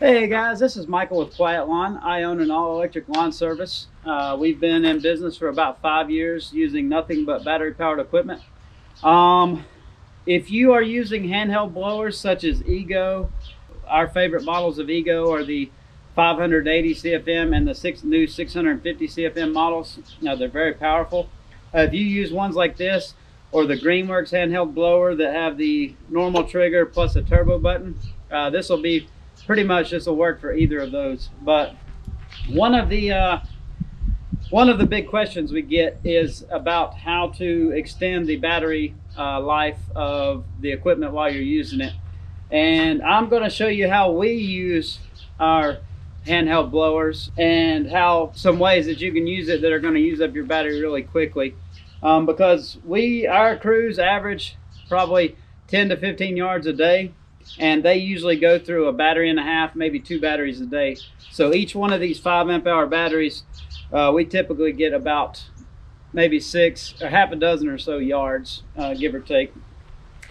Hey guys, this is Michael with Quiet Lawn. I own an all-electric lawn service. Uh, we've been in business for about five years using nothing but battery-powered equipment. Um, if you are using handheld blowers such as Ego, our favorite models of Ego are the 580 CFM and the six new 650 CFM models. Now they're very powerful. Uh, if you use ones like this or the Greenworks handheld blower that have the normal trigger plus a turbo button, uh, this will be pretty much this will work for either of those. But one of the uh, one of the big questions we get is about how to extend the battery uh, life of the equipment while you're using it. And I'm going to show you how we use our handheld blowers and how some ways that you can use it that are going to use up your battery really quickly. Um, because we, our crews average probably 10 to 15 yards a day and they usually go through a battery and a half, maybe two batteries a day. So each one of these five amp hour batteries, uh, we typically get about maybe six or half a dozen or so yards, uh, give or take.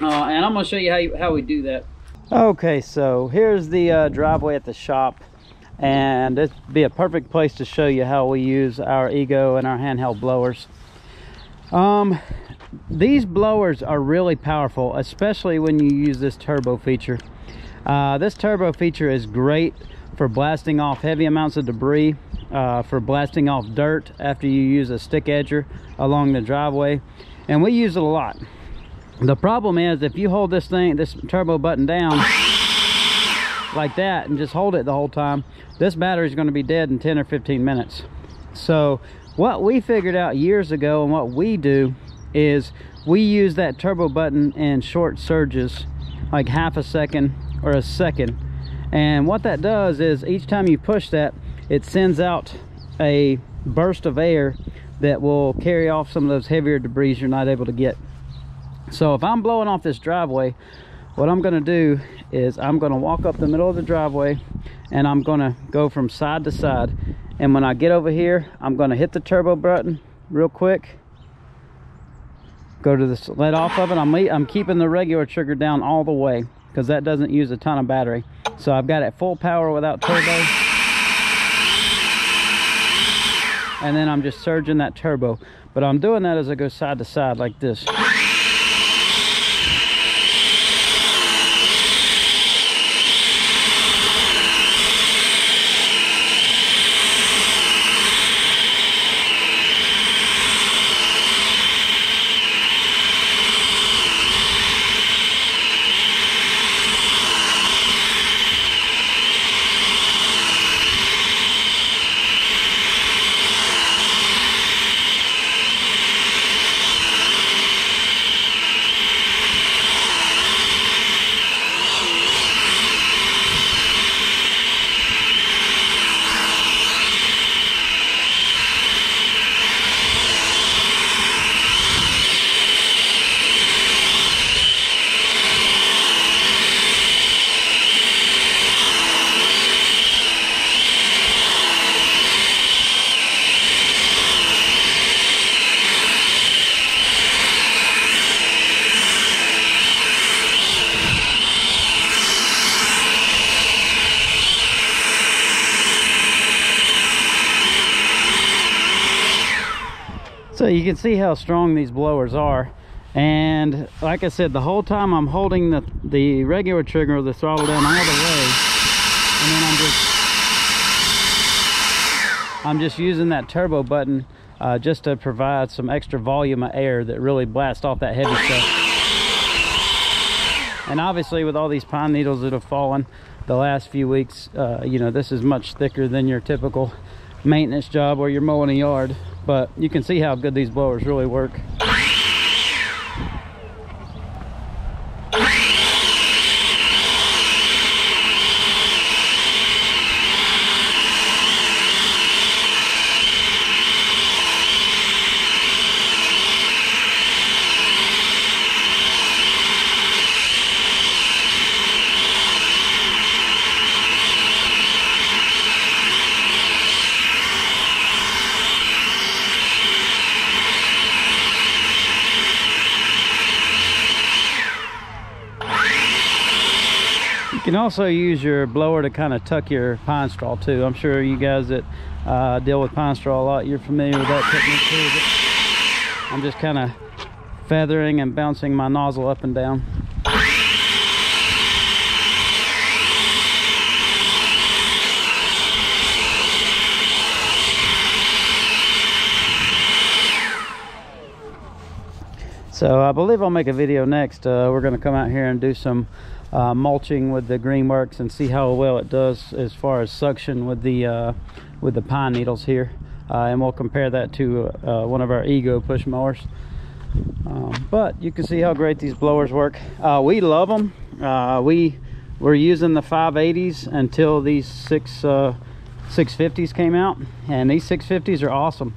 Uh, and I'm gonna show you how, you, how we do that. Okay, so here's the uh, driveway at the shop and it'd be a perfect place to show you how we use our Ego and our handheld blowers. Um, these blowers are really powerful especially when you use this turbo feature. Uh, this turbo feature is great for blasting off heavy amounts of debris uh, for blasting off dirt after you use a stick edger along the driveway and we use it a lot. The problem is if you hold this thing this turbo button down like that and just hold it the whole time this battery is going to be dead in 10 or 15 minutes. So what we figured out years ago and what we do is we use that turbo button in short surges like half a second or a second. And what that does is each time you push that it sends out a burst of air that will carry off some of those heavier debris you're not able to get. So if I'm blowing off this driveway what I'm going to do is I'm going to walk up the middle of the driveway and I'm going to go from side to side. And when I get over here I'm going to hit the turbo button real quick go to the let off of it. I'm, I'm keeping the regular trigger down all the way because that doesn't use a ton of battery. So I've got it full power without turbo. And then I'm just surging that turbo. But I'm doing that as I go side to side like this So you can see how strong these blowers are. And like I said, the whole time I'm holding the, the regular trigger, the throttle down all the way. And then I'm just, I'm just using that turbo button uh, just to provide some extra volume of air that really blasts off that heavy stuff. And obviously with all these pine needles that have fallen the last few weeks, uh, you know, this is much thicker than your typical maintenance job where you're mowing a yard but you can see how good these blowers really work can also use your blower to kind of tuck your pine straw too. I'm sure you guys that uh, deal with pine straw a lot, you're familiar with that technique too. I'm just kind of feathering and bouncing my nozzle up and down. So I believe I'll make a video next. Uh, we're going to come out here and do some uh, mulching with the Greenworks and see how well it does as far as suction with the uh, with the pine needles here. Uh, and we'll compare that to uh, one of our Ego push mowers. Um, but you can see how great these blowers work. Uh, we love them. we were using the 580s until these six 650s came out, and these 650s are awesome.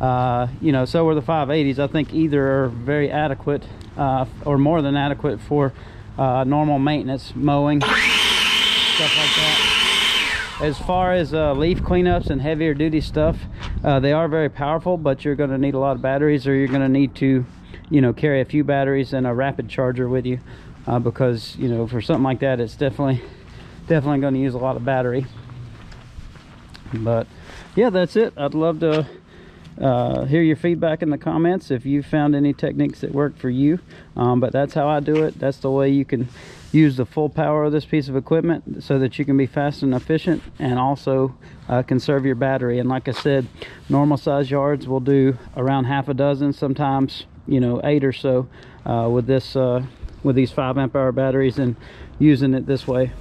Uh, you know, so were the 580s. I think either are very adequate uh, or more than adequate for uh, normal maintenance, mowing, stuff like that. As far as uh, leaf cleanups and heavier duty stuff, uh, they are very powerful, but you're going to need a lot of batteries or you're going to need to, you know, carry a few batteries and a rapid charger with you because, you know, for something like that, it's definitely, definitely going to use a lot of battery. But yeah, that's it. I'd love to uh, hear your feedback in the comments if you found any techniques that work for you. Um, but that's how I do it. That's the way you can use the full power of this piece of equipment so that you can be fast and efficient and also uh, conserve your battery. And like I said normal size yards will do around half a dozen sometimes you know eight or so uh, with this uh, with these five amp hour batteries and using it this way